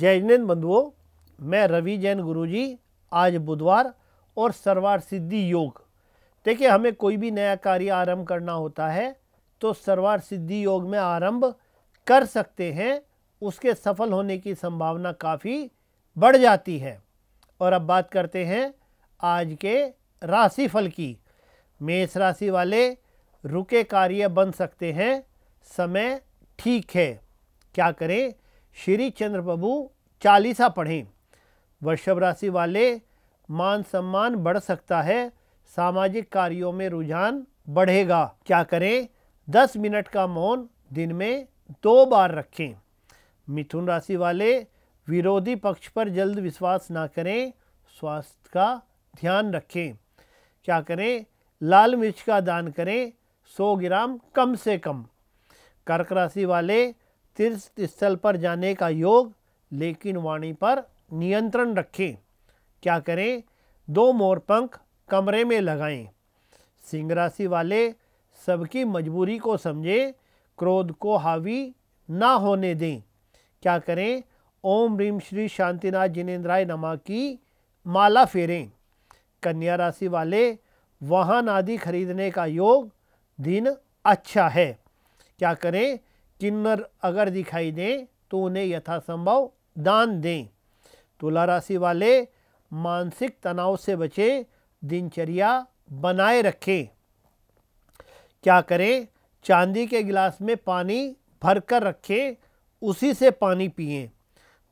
जय जिनेन्द्र बंधुओं, मैं रवि जैन गुरुजी, आज बुधवार और सर्वार सिद्धि योग। देखिए, हमें कोई भी नया कार्य आरंभ करना होता है तो सर्वार सिद्धि योग में आरंभ कर सकते हैं, उसके सफल होने की संभावना काफ़ी बढ़ जाती है। और अब बात करते हैं आज के राशिफल की। मेष राशि वाले रुके कार्य बन सकते हैं, समय ठीक है। क्या करें? श्री चंद्र प्रभु चालीसा पढ़ें। वृषभ राशि वाले, मान सम्मान बढ़ सकता है, सामाजिक कार्यों में रुझान बढ़ेगा। क्या करें? दस मिनट का मौन दिन में दो बार रखें। मिथुन राशि वाले, विरोधी पक्ष पर जल्द विश्वास ना करें, स्वास्थ्य का ध्यान रखें। क्या करें? लाल मिर्च का दान करें 100 ग्राम कम से कम। कर्क राशि वाले तीर्थ स्थल पर जाने का योग, लेकिन वाणी पर नियंत्रण रखें। क्या करें? दो मोरपंख कमरे में लगाएँ। सिंह राशि वाले सबकी मजबूरी को समझें, क्रोध को हावी ना होने दें। क्या करें? ओम रीम श्री शांतिनाथ जिनेन्द्राय नमा की माला फेरें। कन्या राशि वाले, वाहन आदि खरीदने का योग दिन अच्छा है। क्या करें? किन्नर अगर दिखाई दें तो उन्हें यथासंभव दान दें। तुला राशि वाले मानसिक तनाव से बचें, दिनचर्या बनाए रखें। क्या करें? चांदी के गिलास में पानी भर कर रखें, उसी से पानी पिएँ।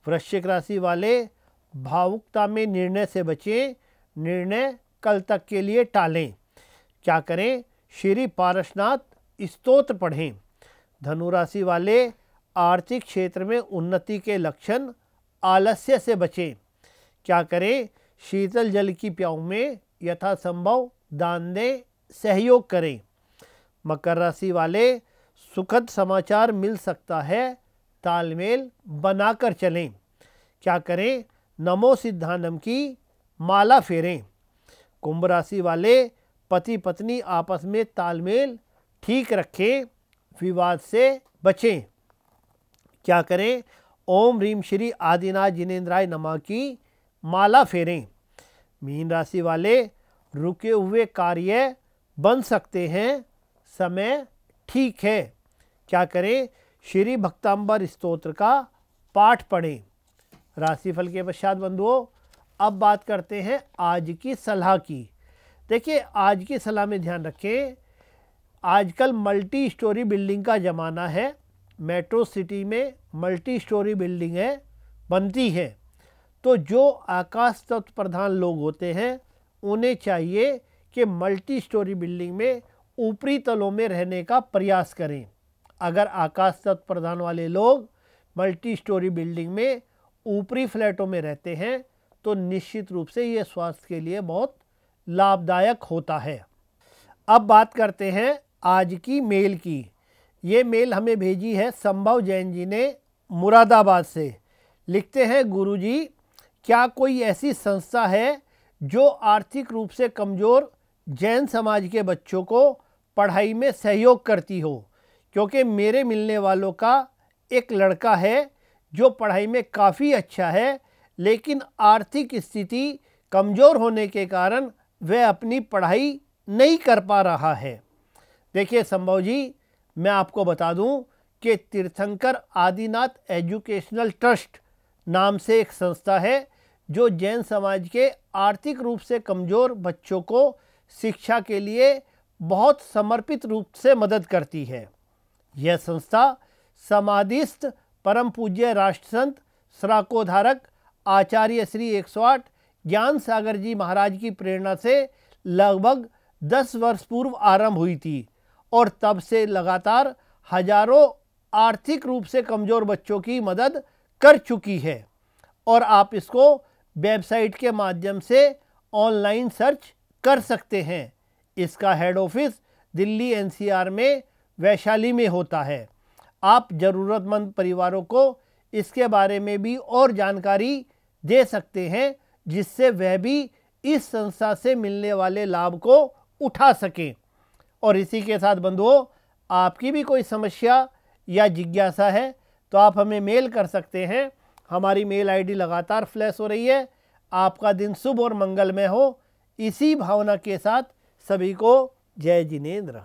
वृश्चिक राशि वाले भावुकता में निर्णय से बचें, निर्णय कल तक के लिए टालें। क्या करें? श्री पारसनाथ स्तोत्र पढ़ें। धनु राशि वाले आर्थिक क्षेत्र में उन्नति के लक्षण आलस्य से बचें। क्या करें? शीतल जल की प्याऊ में यथासंभव दान दें, सहयोग करें। मकर राशि वाले सुखद समाचार मिल सकता है, तालमेल बनाकर चलें। क्या करें? नमो सिद्धानम की माला फेरें। कुंभ राशि वाले पति पत्नी आपस में तालमेल ठीक रखें। विवाद से बचें। क्या करें? ओम रीम श्री आदिनाथ जिनेन्द्राय नमा की माला फेरें। मीन राशि वाले रुके हुए कार्य बन सकते हैं। समय ठीक है। क्या करें? श्री भक्तांबर स्तोत्र का पाठ पढ़ें। राशिफल के पश्चात बंधुओं, अब बात करते हैं आज की सलाह की। देखिए, आज की सलाह में ध्यान रखें आजकल मल्टी स्टोरी बिल्डिंग का ज़माना है। मेट्रो सिटी में मल्टी स्टोरी बिल्डिंग बनती है। तो जो आकाश तत्व प्रधान लोग होते हैं, उन्हें चाहिए कि मल्टी स्टोरी बिल्डिंग में ऊपरी तलों में रहने का प्रयास करें। अगर आकाश तत्व प्रधान वाले लोग मल्टी स्टोरी बिल्डिंग में ऊपरी फ्लैटों में रहते हैं तो निश्चित रूप से ये स्वास्थ्य के लिए बहुत लाभदायक होता है। अब बात करते हैं आज की मेल की। ये मेल हमें भेजी है संभव जैन जी ने मुरादाबाद से। लिखते हैं, गुरुजी, क्या कोई ऐसी संस्था है जो आर्थिक रूप से कमज़ोर जैन समाज के बच्चों को पढ़ाई में सहयोग करती हो? क्योंकि मेरे मिलने वालों का एक लड़का है जो पढ़ाई में काफ़ी अच्छा है, लेकिन आर्थिक स्थिति कमज़ोर होने के कारण वह अपनी पढ़ाई नहीं कर पा रहा है। देखिए संभव जी, मैं आपको बता दूँ कि तीर्थंकर आदिनाथ एजुकेशनल ट्रस्ट नाम से एक संस्था है, जो जैन समाज के आर्थिक रूप से कमज़ोर बच्चों को शिक्षा के लिए बहुत समर्पित रूप से मदद करती है। यह संस्था समाधिस्थ परम पूज्य राष्ट्र संत सराकोधारक आचार्य श्री 108 ज्ञान सागर जी महाराज की प्रेरणा से लगभग 10 वर्ष पूर्व आरंभ हुई थी। और तब से लगातार हज़ारों आर्थिक रूप से कमज़ोर बच्चों की मदद कर चुकी है। और आप इसको वेबसाइट के माध्यम से ऑनलाइन सर्च कर सकते हैं। इसका हेड ऑफ़िस दिल्ली एनसीआर में वैशाली में होता है। आप ज़रूरतमंद परिवारों को इसके बारे में भी और जानकारी दे सकते हैं, जिससे वह भी इस संस्था से मिलने वाले लाभ को उठा सकें। और इसी के साथ बंधुओं, आपकी भी कोई समस्या या जिज्ञासा है तो आप हमें मेल कर सकते हैं। हमारी मेल आईडी लगातार फ्लैश हो रही है। आपका दिन शुभ और मंगलमय हो। इसी भावना के साथ सभी को जय जिनेन्द्र।